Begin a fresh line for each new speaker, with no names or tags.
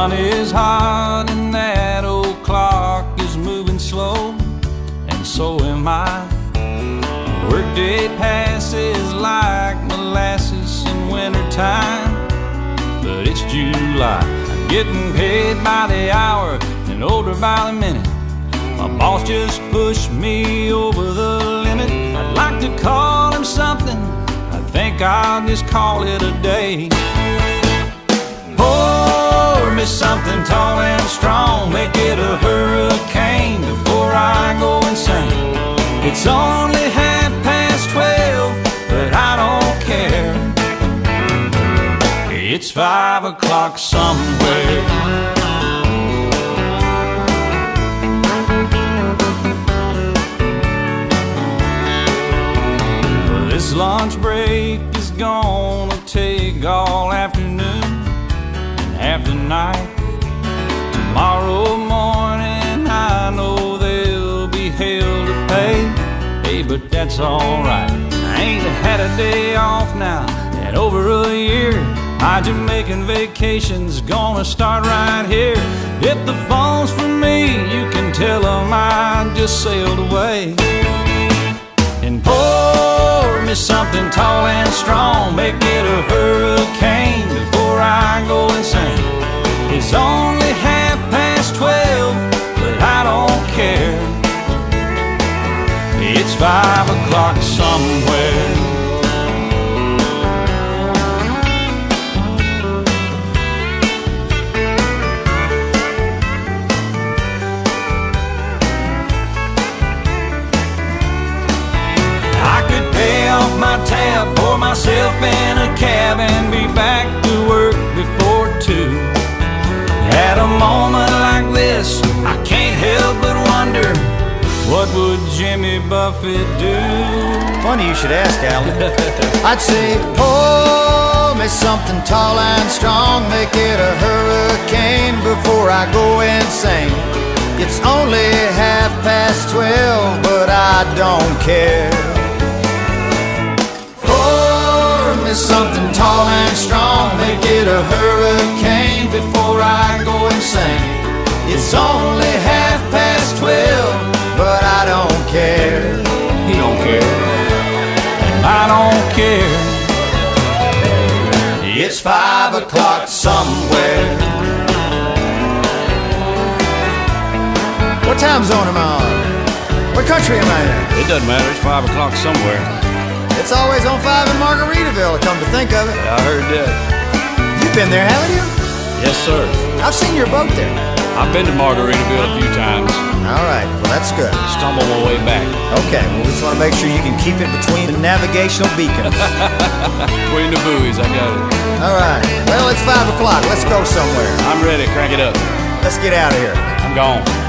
sun is hot and that old clock is moving slow, and so am I. Workday passes like molasses in wintertime, but it's July. I'm getting paid by the hour and older by the minute. My boss just pushed me over the limit. I'd like to call him something. I think I'll just call it a day. Me something tall and strong. Make it a hurricane before I go insane. It's only half past twelve, but I don't care. It's five o'clock somewhere. This lunch break is gonna take all afternoon half night. Tomorrow morning, I know there'll be hell to pay. Hey, but that's alright. I ain't had a day off now in over a year. My Jamaican vacation's gonna start right here. If the phone's for me, you can tell 'em I just sailed away only half past twelve, but I don't care. It's five o'clock somewhere. Moment like this, I can't help but wonder what would Jimmy Buffett do?
Funny you should ask, Alan. I'd say, pour me something tall and strong, make it a hurricane before I go insane. It's only half past twelve, but I don't care. Pour me something tall and strong, make it a hurricane before I go insane. It's only half past twelve, but I don't care.
He don't care. And I don't care.
It's five o'clock somewhere. What time zone am I on? What country am I in?
It doesn't matter. It's five o'clock somewhere.
It's always on five in Margaritaville, come to think of it.
I heard that.
You've been there, haven't you?
Yes, sir.
I've seen your boat there.
I've been to Margaritaville a few times.
All right, well, that's good.
Stumble my way back.
Okay, well, we just want to make sure you can keep it between the navigational beacons.
Between the buoys, I got it.
All right, well, it's five o'clock. Let's go somewhere.
I'm ready. Crank it up.
Let's get out of here.
I'm gone.